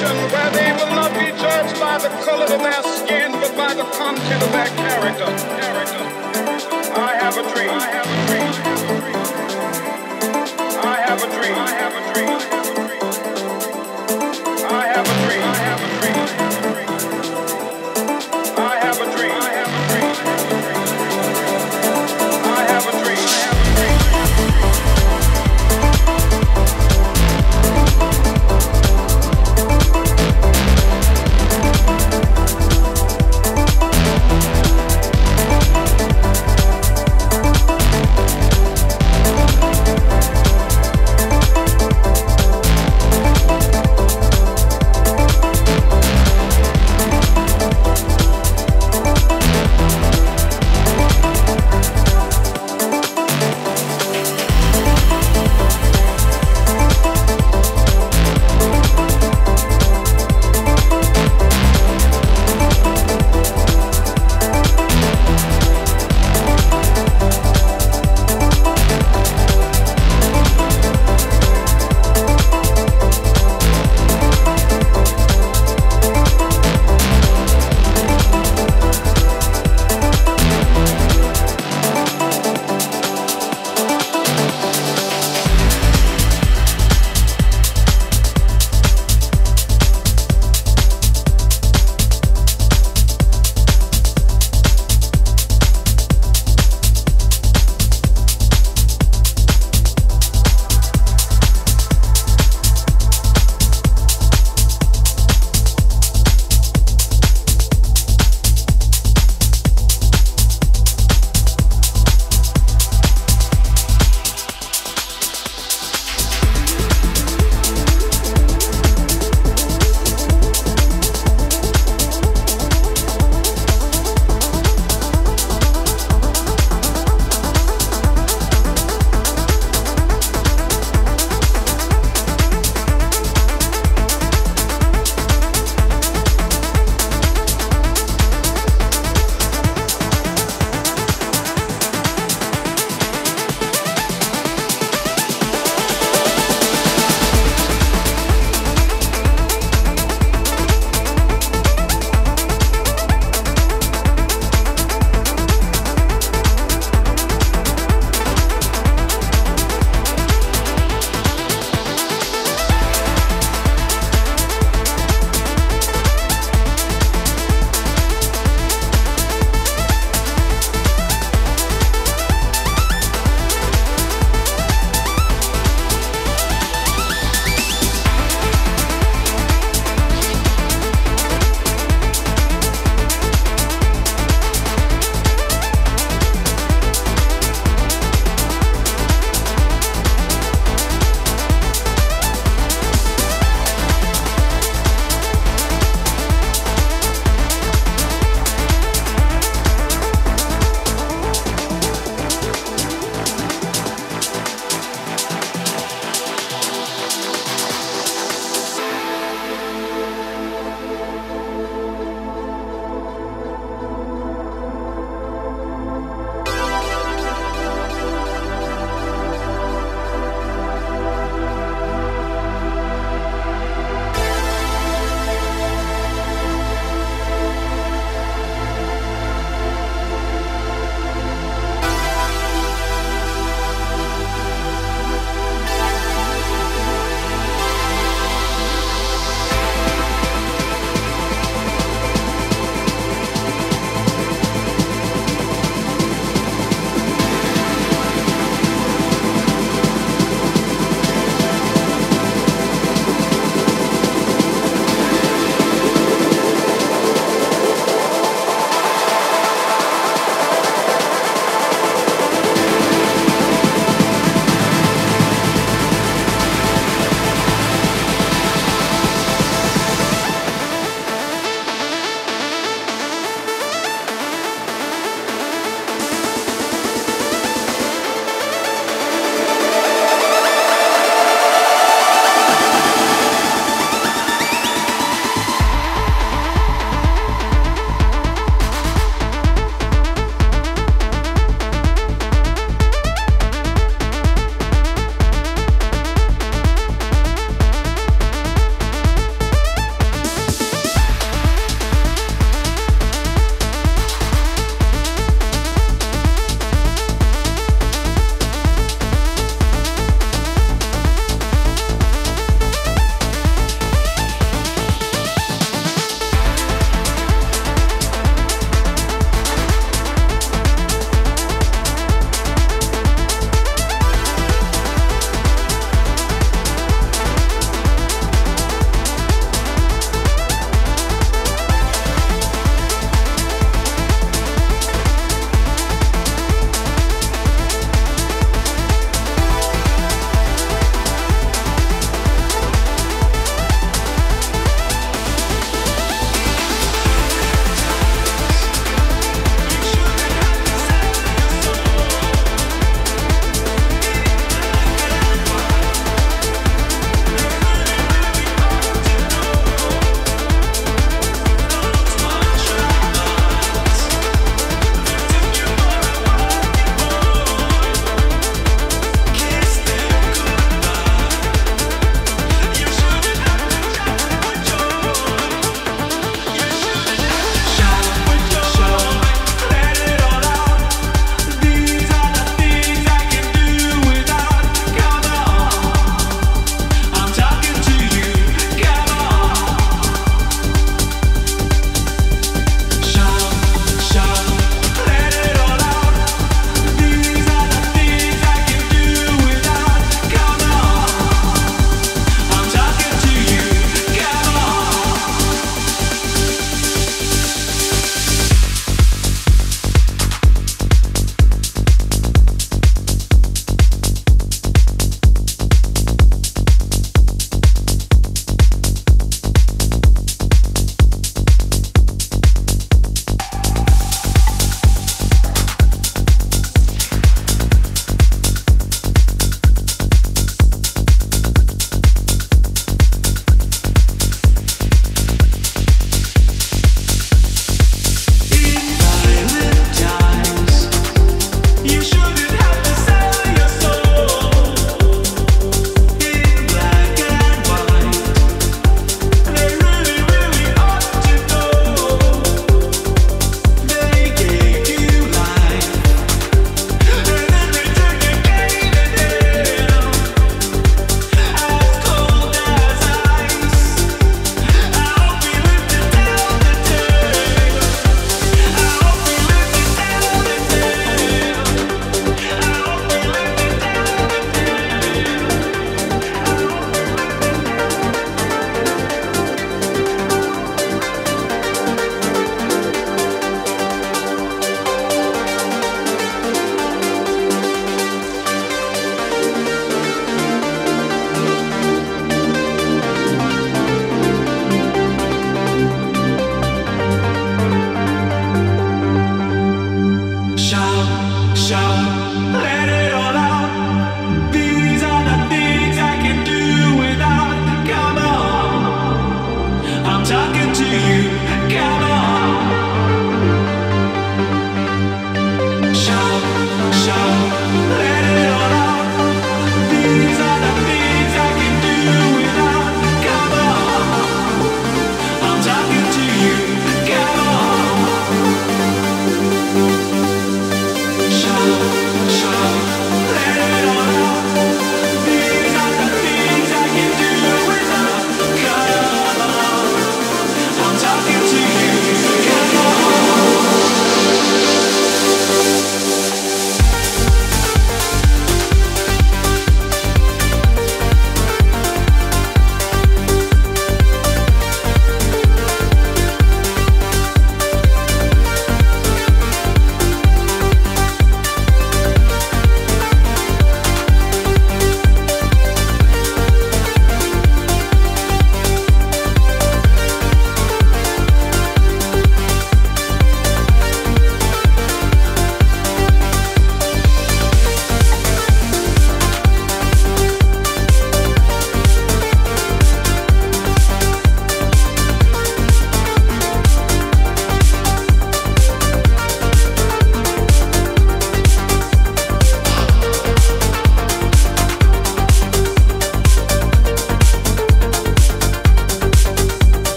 nation where they will not be judged by the color of their skin, but by the content of their character. character. I have a dream.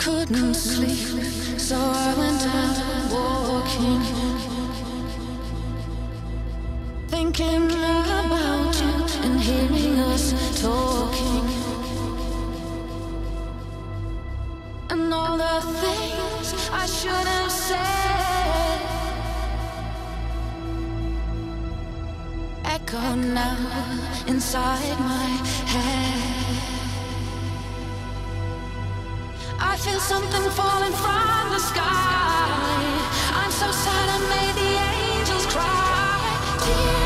couldn't sleep, so I went out walking, thinking about you and hearing us talking, and all the things I should have said echo now inside my head. feel something falling from the sky. I'm so sad I made the angels cry.